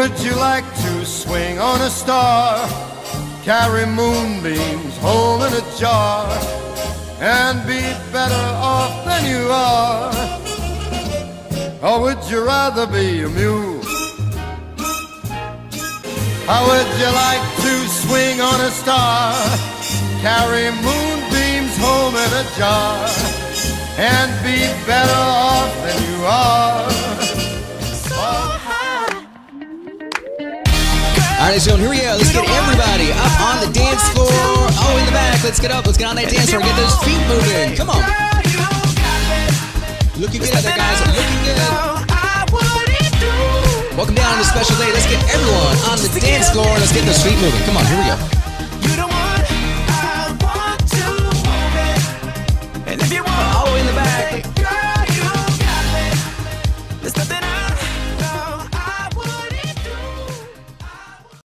would you like to swing on a star? Carry moonbeams home in a jar and be better off than you are? Or would you rather be a mule? How would you like to swing on a star? Carry moonbeams home in a jar and be better off All right, so here we go. Let's get everybody up on the dance floor. Oh, in the back. Let's get up. Let's get on that dance floor. Get those feet moving. Come on. Looking good out there, guys. Looking good. Welcome down on this special day. Let's get everyone on the dance floor. Let's get those feet moving. Come on, here we go.